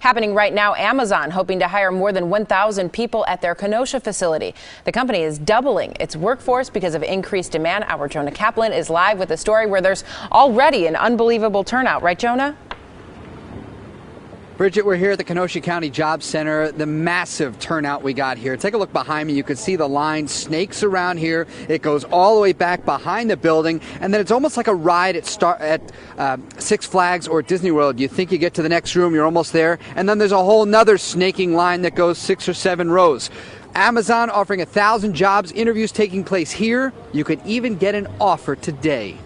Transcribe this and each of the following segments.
Happening right now, Amazon hoping to hire more than 1,000 people at their Kenosha facility. The company is doubling its workforce because of increased demand. Our Jonah Kaplan is live with a story where there's already an unbelievable turnout. Right, Jonah? Bridget, we're here at the Kenosha County Job Center. The massive turnout we got here. Take a look behind me. You can see the line snakes around here. It goes all the way back behind the building, and then it's almost like a ride at, Star- at uh, Six Flags or Disney World. You think you get to the next room, you're almost there, and then there's a whole nother snaking line that goes six or seven rows. Amazon offering a thousand jobs. Interviews taking place here. You could even get an offer today.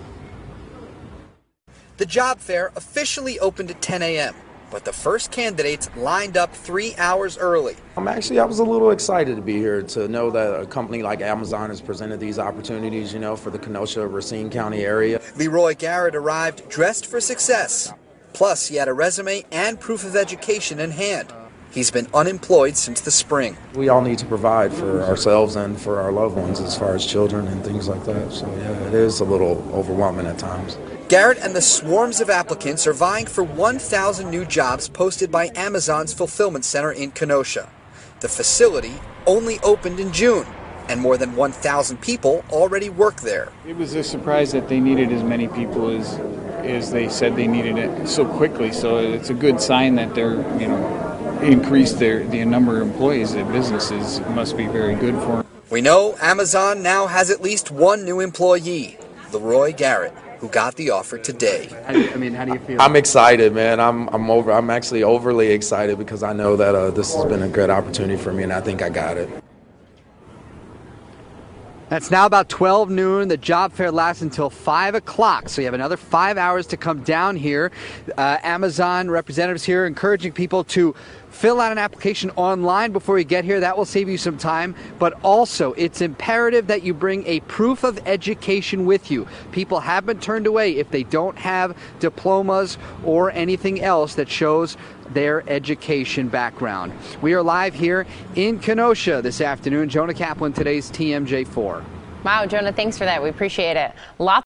The job fair officially opened at 10 a.m but the first candidates lined up three hours early. I'm actually, I was a little excited to be here to know that a company like Amazon has presented these opportunities, you know, for the Kenosha Racine County area. Leroy Garrett arrived dressed for success. Plus, he had a resume and proof of education in hand. He's been unemployed since the spring. We all need to provide for ourselves and for our loved ones as far as children and things like that. So, yeah, it is a little overwhelming at times. Garrett and the swarms of applicants are vying for 1,000 new jobs posted by Amazon's fulfillment center in Kenosha. The facility only opened in June, and more than 1,000 people already work there. It was a surprise that they needed as many people as as they said they needed it so quickly. So it's a good sign that they're you know increased their the number of employees at businesses must be very good for them. We know Amazon now has at least one new employee, Leroy Garrett who got the offer today. You, I mean, how do you feel? I'm excited, man. I'm I'm over. I'm actually overly excited because I know that uh, this has been a good opportunity for me, and I think I got it. It's now about 12 noon. The job fair lasts until 5 o'clock, so you have another five hours to come down here. Uh, Amazon representatives here encouraging people to fill out an application online before you get here. That will save you some time. But also, it's imperative that you bring a proof of education with you. People have been turned away if they don't have diplomas or anything else that shows their education background. We are live here in Kenosha this afternoon. Jonah Kaplan, today's TMJ4. Wow, Jonah, thanks for that. We appreciate it. Lots